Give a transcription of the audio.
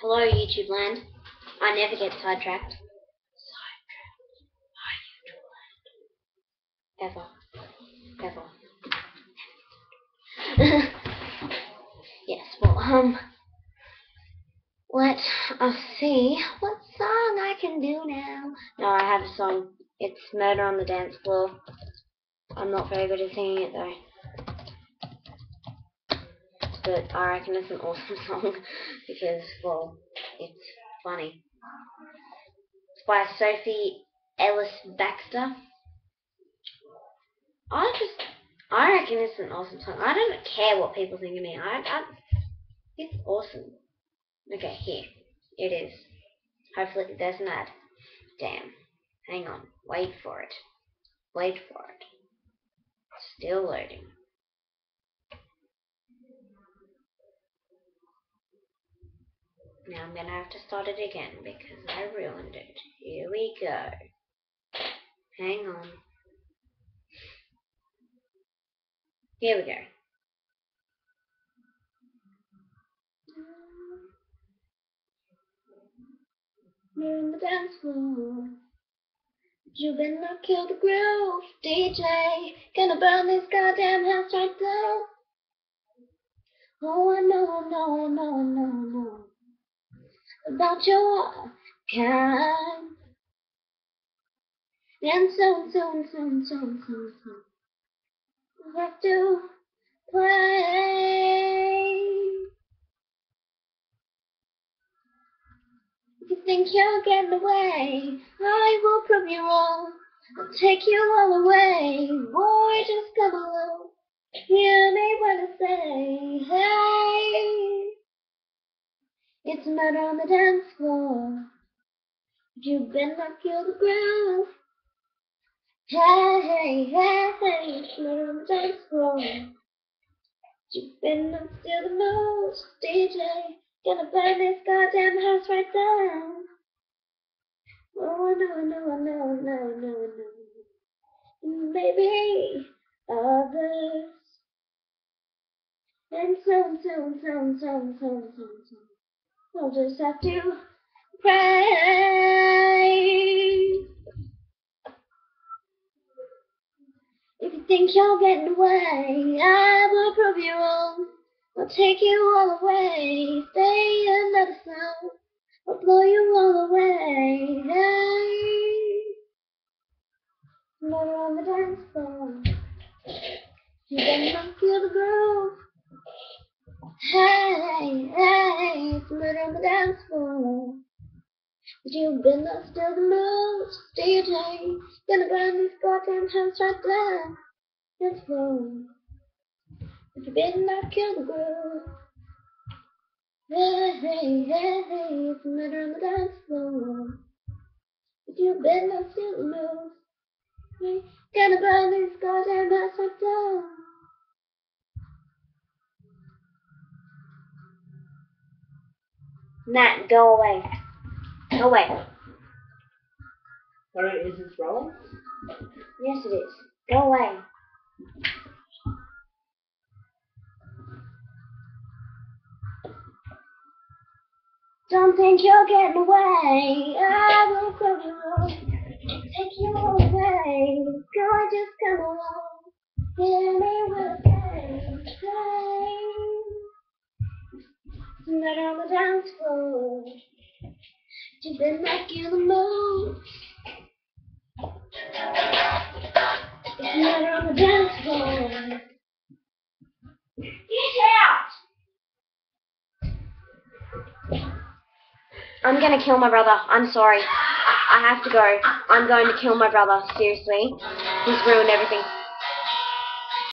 Hello, YouTube land. I never get sidetracked. Sidetracked by YouTube land. Ever. Ever. yes, well, um, let us see what song I can do now. No, I have a song. It's Murder on the Dance Floor. I'm not very good at singing it though. But I reckon it's an awesome song because, well, it's funny. It's by Sophie Ellis Bextor. I just, I reckon it's an awesome song. I don't care what people think of me. I, I it's awesome. Okay, here. It is. Hopefully there's an ad. Damn. Hang on. Wait for it. Wait for it. Still loading. Now I'm gonna have to start it again because I ruined it. Here we go. Hang on. Here we go. We're in the dance floor. You better not kill the groove, DJ. Gonna burn this goddamn house right down. Oh, I know, I know, I know, I know, I know about your kind. And soon, soon, soon, soon, soon, soon, we have to play. You think you're getting away, I will prove you wrong. I'll take you all away. Boy, just come along. Me when I say, hey. It's a murder on the dance floor. But You better not kill the groove. Hey, hey, hey, hey, it's murder on the dance floor. You better not steal the moves, DJ. Gonna burn this goddamn house right down. Oh, no, no, no, no, no, no. Maybe others. And so, so, so, so, so, so, so. I'll just have to pray. If you think you're getting away, I will prove you wrong. I'll take you all away. Stay another sound. I'll blow you all away. Hey. Never on the dance floor. You on the dance floor. But you've been there still the most, DJ. Gonna burn this goddamn house right down. Dance floor. But you better not kill the groove. Hey, hey, hey, hey, it's murder on the dance floor. But you better not steal the. Hey, gonna burn this goddamn house right down. Matt, go away. Go away. Sorry, is this rolling? Yes, it is. Go away. Don't think you're getting away. I will you wrong. Take you away. Girl, just come along. Hear me Tonight on the dance floor. Better not get the move. Tonight on the dance floor. Get out! I'm gonna kill my brother. I'm sorry. I have to go. I'm going to kill my brother. Seriously. He's ruined everything.